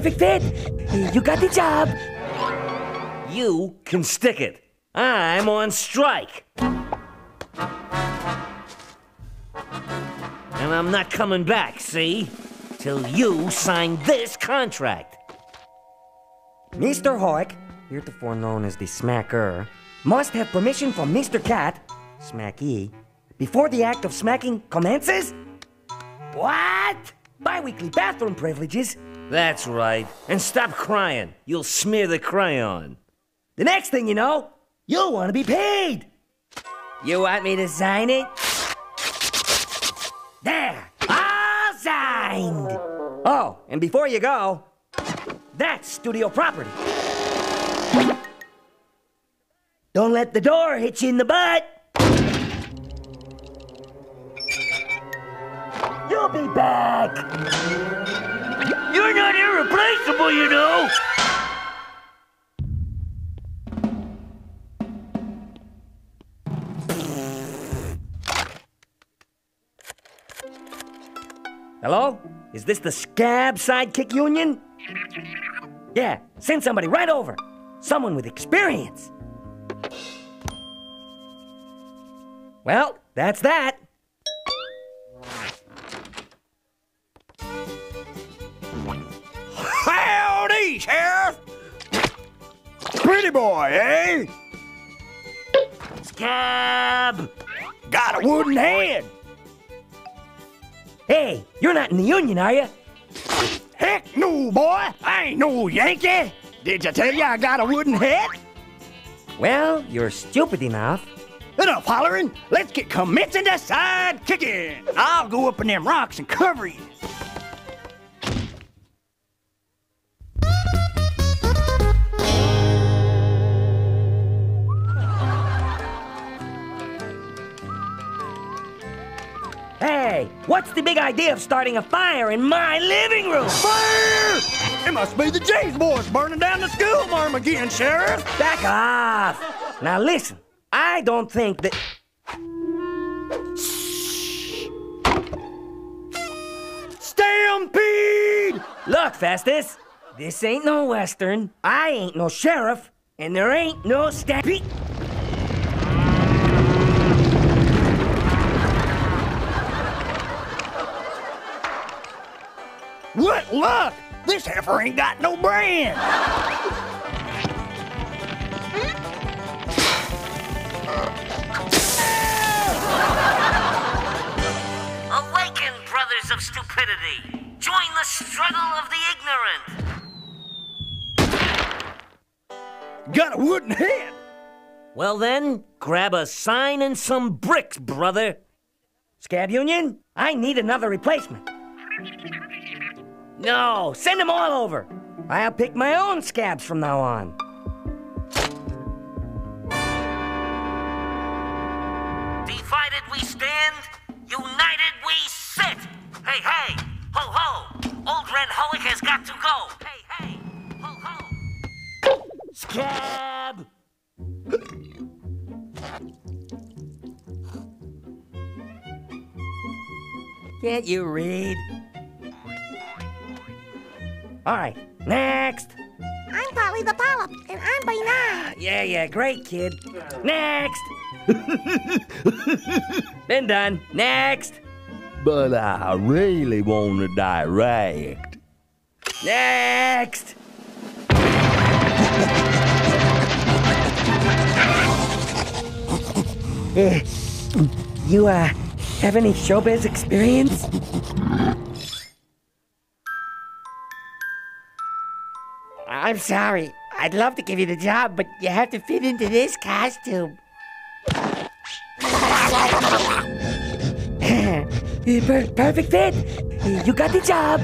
perfect fit. You got the job. You can stick it. I'm on strike. And I'm not coming back, see? Till you sign this contract. Mr. Höek, heretofore known as the Smacker, must have permission from Mr. Cat, Smacky, before the act of smacking commences? What? Bi-weekly bathroom privileges? That's right. And stop crying. You'll smear the crayon. The next thing you know, you'll want to be paid. You want me to sign it? There, all signed. Oh, and before you go, that's studio property. Don't let the door hit you in the butt. You'll be back. You're not irreplaceable, you know. Hello? Is this the Scab Sidekick Union? Yeah, send somebody right over. Someone with experience. Well, that's that. Pretty boy, eh? Scab! Got a wooden head. Hey, you're not in the Union, are you? Heck no, boy. I ain't no Yankee. Did you tell you I got a wooden head? Well, you're stupid enough. Enough hollering. Let's get commencing to side kicking. I'll go up in them rocks and cover you. Hey, what's the big idea of starting a fire in my living room? Fire! It must be the James boys burning down the school marm again, Sheriff. Back off. Now listen, I don't think that. Stampede! Look, Festus, this ain't no Western. I ain't no sheriff, and there ain't no stampede. What luck! This heifer ain't got no brand. Awaken, brothers of stupidity! Join the struggle of the ignorant! Got a wooden head. Well then, grab a sign and some bricks, brother. Scab Union, I need another replacement. No, send them all over. I'll pick my own scabs from now on. Divided we stand, united we sit! Hey, hey! Ho, ho! Old Ren Höek has got to go! Hey, hey! Ho, ho! Scab! Can't you read? All right, next. I'm Polly the Polyp, and I'm benign. Yeah, yeah, great, kid. Next. Been done. Next. But I really want to direct. Next. Eh, you, uh, have any showbiz experience? I'm sorry. I'd love to give you the job, but you have to fit into this costume. Perfect fit. You got the job.